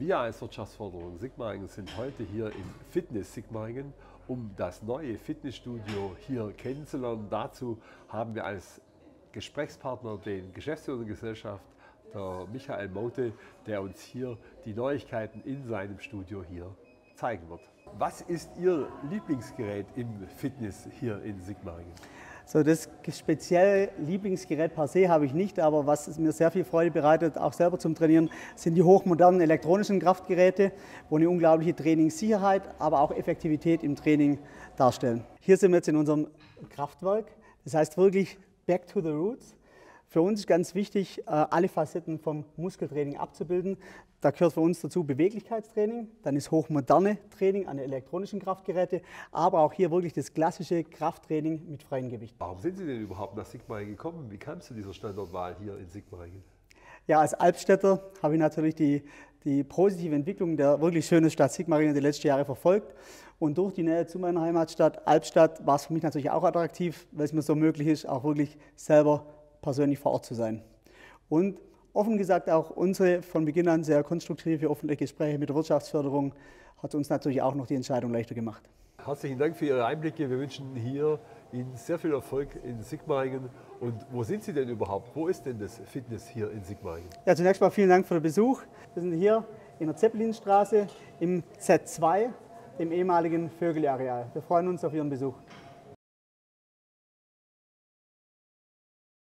Wir als Wirtschaftsförderung Sigmaringen sind heute hier im Fitness Sigmaringen, um das neue Fitnessstudio hier kennenzulernen. Dazu haben wir als Gesprächspartner den Geschäftsführer der Gesellschaft, der Michael Mote, der uns hier die Neuigkeiten in seinem Studio hier zeigen wird. Was ist Ihr Lieblingsgerät im Fitness hier in Sigmaringen? So, das spezielle Lieblingsgerät per se habe ich nicht, aber was mir sehr viel Freude bereitet, auch selber zum Trainieren, sind die hochmodernen elektronischen Kraftgeräte, wo eine unglaubliche Trainingssicherheit, aber auch Effektivität im Training darstellen. Hier sind wir jetzt in unserem Kraftwerk, das heißt wirklich back to the roots. Für uns ist ganz wichtig, äh, alle Facetten vom Muskeltraining abzubilden. Da gehört für uns dazu Beweglichkeitstraining, dann ist hochmoderne Training an elektronischen Kraftgeräte, aber auch hier wirklich das klassische Krafttraining mit freiem Gewicht. Warum sind Sie denn überhaupt nach Sigmaringen gekommen? Wie kam es zu dieser Standortwahl hier in Sigmaringen? Ja, als Albstädter habe ich natürlich die, die positive Entwicklung der wirklich schönen Stadt Sigmaringen die letzten Jahre verfolgt. Und durch die Nähe zu meiner Heimatstadt Albstadt war es für mich natürlich auch attraktiv, weil es mir so möglich ist, auch wirklich selber persönlich vor Ort zu sein. Und offen gesagt auch unsere von Beginn an sehr konstruktive öffentliche Gespräche mit der Wirtschaftsförderung hat uns natürlich auch noch die Entscheidung leichter gemacht. Herzlichen Dank für Ihre Einblicke. Wir wünschen hier Ihnen sehr viel Erfolg in Sigmaringen. Und wo sind Sie denn überhaupt? Wo ist denn das Fitness hier in Sigmaringen? Ja, zunächst mal vielen Dank für den Besuch. Wir sind hier in der Zeppelinstraße im Z2, dem ehemaligen Vögelareal. Wir freuen uns auf Ihren Besuch.